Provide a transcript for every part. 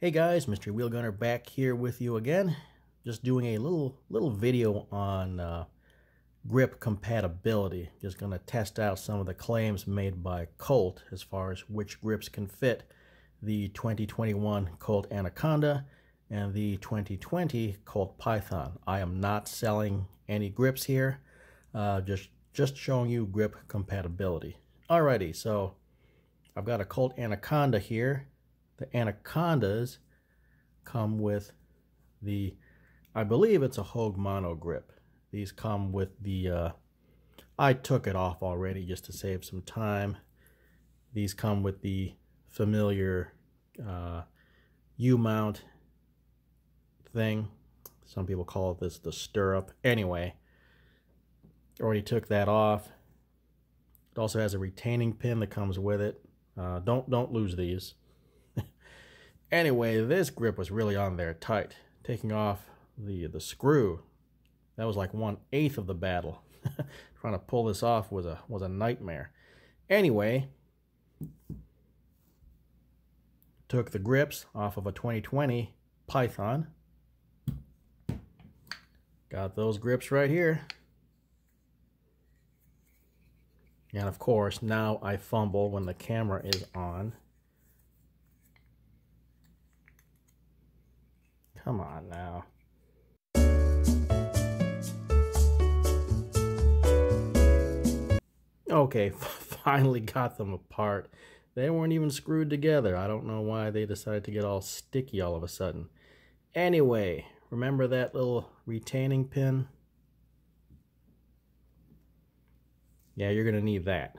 Hey guys, Mystery Wheelgunner back here with you again. Just doing a little little video on uh, grip compatibility. Just going to test out some of the claims made by Colt as far as which grips can fit the 2021 Colt Anaconda and the 2020 Colt Python. I am not selling any grips here, uh, just just showing you grip compatibility. Alrighty, so I've got a Colt Anaconda here the Anacondas come with the, I believe it's a Hogue Mono grip. These come with the, uh, I took it off already just to save some time. These come with the familiar uh, U-mount thing. Some people call this the stirrup. Anyway, already took that off. It also has a retaining pin that comes with it. Uh, don't don't lose these. Anyway, this grip was really on there tight. Taking off the, the screw, that was like one eighth of the battle. Trying to pull this off was a, was a nightmare. Anyway, took the grips off of a 2020 Python. Got those grips right here. And of course, now I fumble when the camera is on. Come on now. Okay, finally got them apart. They weren't even screwed together. I don't know why they decided to get all sticky all of a sudden. Anyway, remember that little retaining pin? Yeah, you're going to need that.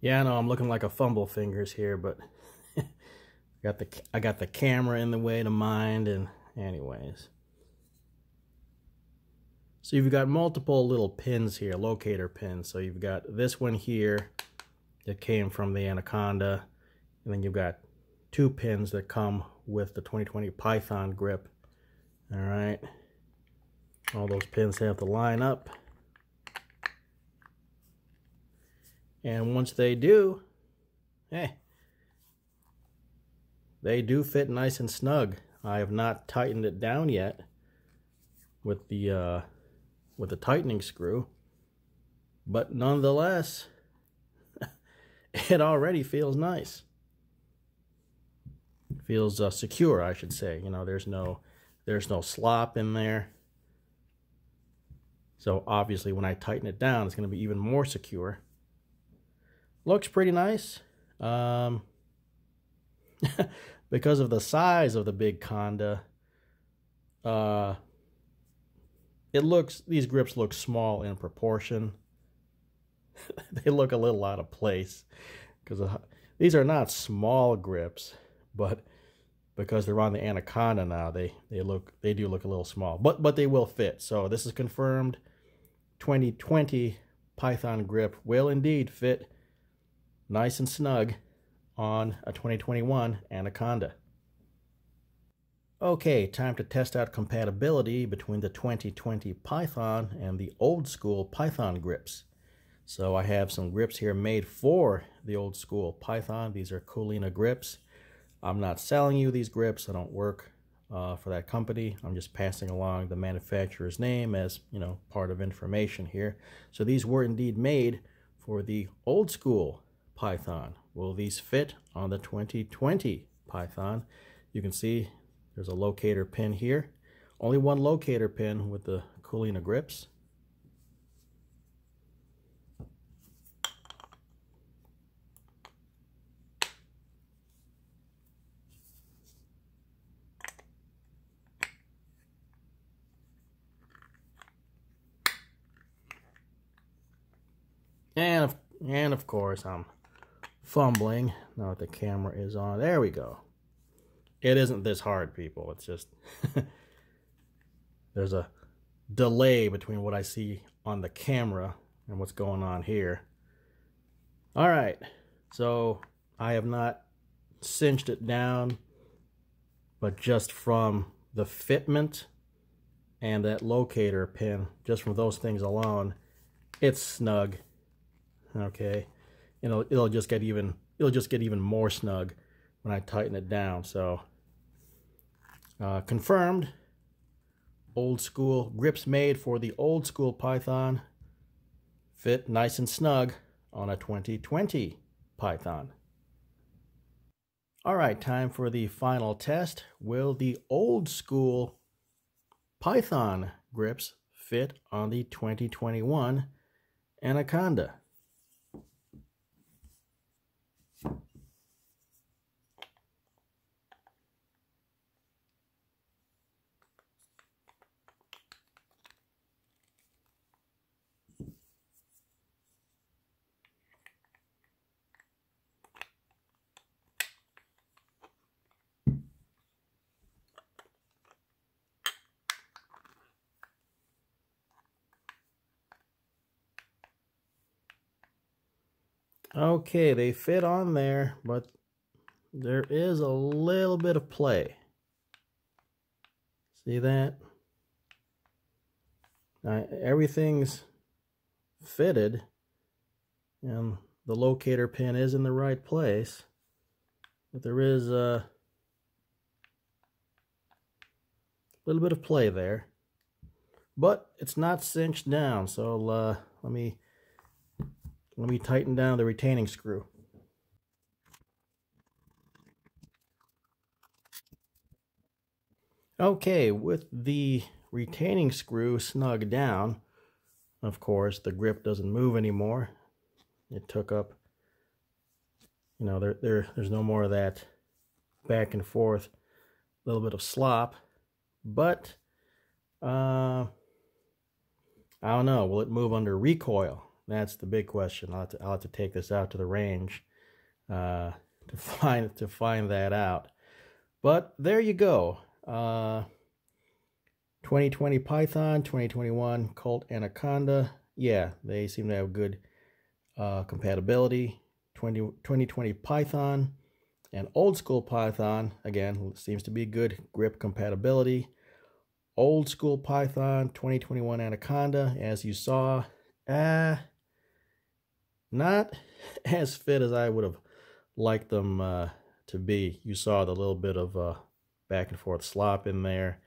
Yeah, I know I'm looking like a fumble fingers here, but got the I got the camera in the way to mind and anyways. So you've got multiple little pins here, locator pins. So you've got this one here that came from the Anaconda, and then you've got two pins that come with the 2020 Python grip. All right. All those pins have to line up. And once they do, hey, they do fit nice and snug. I have not tightened it down yet with the uh, with the tightening screw, but nonetheless, it already feels nice. feels uh, secure, I should say. You know, there's no there's no slop in there. So obviously, when I tighten it down, it's going to be even more secure looks pretty nice. Um, because of the size of the big Conda, uh, it looks, these grips look small in proportion. they look a little out of place because these are not small grips, but because they're on the Anaconda now, they, they look, they do look a little small, but, but they will fit. So this is confirmed 2020 Python grip will indeed fit nice and snug on a 2021 Anaconda. Okay, time to test out compatibility between the 2020 Python and the old school Python grips. So I have some grips here made for the old school Python. These are Coolina grips. I'm not selling you these grips. I don't work uh, for that company. I'm just passing along the manufacturer's name as, you know, part of information here. So these were indeed made for the old school Python. Will these fit on the 2020 Python? You can see there's a locator pin here. Only one locator pin with the Coolina grips. And of, and of course, I'm fumbling. Now that the camera is on. There we go. It isn't this hard, people. It's just... there's a delay between what I see on the camera and what's going on here. All right, so I have not cinched it down, but just from the fitment and that locator pin, just from those things alone, it's snug. Okay, it'll it'll just get even it'll just get even more snug when I tighten it down. So uh, confirmed, old school grips made for the old school Python fit nice and snug on a 2020 Python. All right, time for the final test. Will the old school Python grips fit on the 2021 Anaconda? Okay, they fit on there, but there is a little bit of play. See that? Now, everything's fitted and the locator pin is in the right place, but there is a little bit of play there. But it's not cinched down, so uh, let me let me tighten down the retaining screw. Okay, with the retaining screw snug down, of course, the grip doesn't move anymore. It took up, you know, there, there, there's no more of that back and forth, a little bit of slop. But, uh, I don't know, will it move under recoil? That's the big question. I'll have to, I'll have to take this out to the range uh, to find to find that out. But there you go. Uh, 2020 Python, 2021 Colt Anaconda. Yeah, they seem to have good uh, compatibility. 20, 2020 Python and old school Python, again, seems to be good grip compatibility. Old school Python, 2021 Anaconda, as you saw, ah, not as fit as I would have liked them uh, to be. You saw the little bit of uh, back and forth slop in there.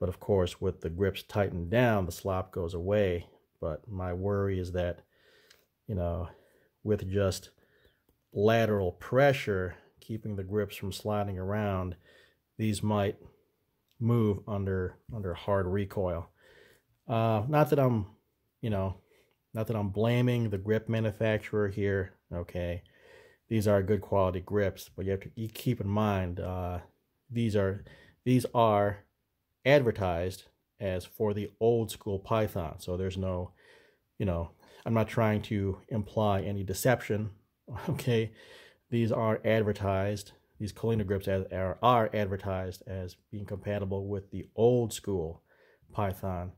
But of course, with the grips tightened down, the slop goes away. But my worry is that, you know, with just lateral pressure, keeping the grips from sliding around, these might move under under hard recoil. Uh, not that I'm, you know, not that I'm blaming the grip manufacturer here, okay? These are good quality grips, but you have to you keep in mind uh, these are these are advertised as for the old school Python. So there's no, you know, I'm not trying to imply any deception, okay? These are advertised, these Colina grips are, are advertised as being compatible with the old school Python.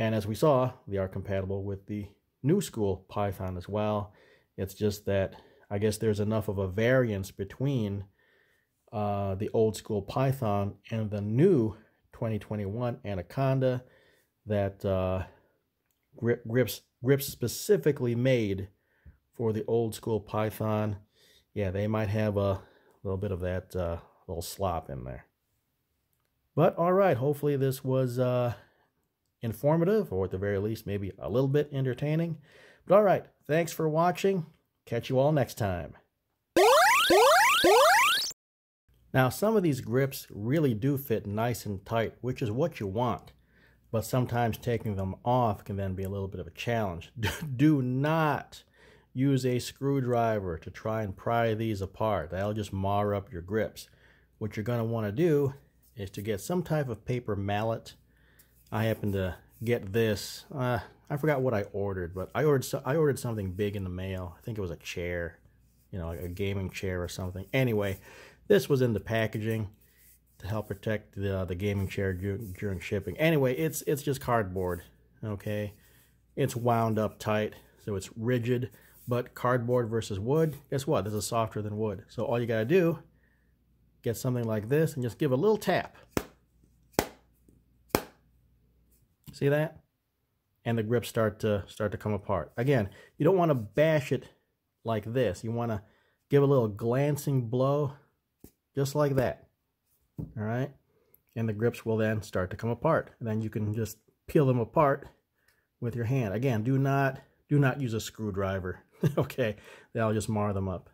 And as we saw, they are compatible with the new school Python as well. It's just that I guess there's enough of a variance between uh, the old school Python and the new 2021 Anaconda that uh, grip, grips grips specifically made for the old school Python. Yeah, they might have a little bit of that uh, little slop in there. But all right, hopefully this was uh, informative, or at the very least, maybe a little bit entertaining. But all right, thanks for watching. Catch you all next time. Now, some of these grips really do fit nice and tight, which is what you want. But sometimes taking them off can then be a little bit of a challenge. do not use a screwdriver to try and pry these apart. That'll just mar up your grips. What you're going to want to do is to get some type of paper mallet I happened to get this. Uh, I forgot what I ordered, but I ordered so, I ordered something big in the mail. I think it was a chair, you know, like a gaming chair or something. Anyway, this was in the packaging to help protect the the gaming chair during, during shipping. Anyway, it's it's just cardboard, okay. it's wound up tight, so it's rigid. But cardboard versus wood, guess what? This is softer than wood. So all you gotta do, get something like this and just give a little tap. See that? And the grips start to start to come apart. Again, you don't want to bash it like this. You want to give a little glancing blow just like that. All right? And the grips will then start to come apart. And then you can just peel them apart with your hand. Again, do not do not use a screwdriver. okay, that'll just mar them up.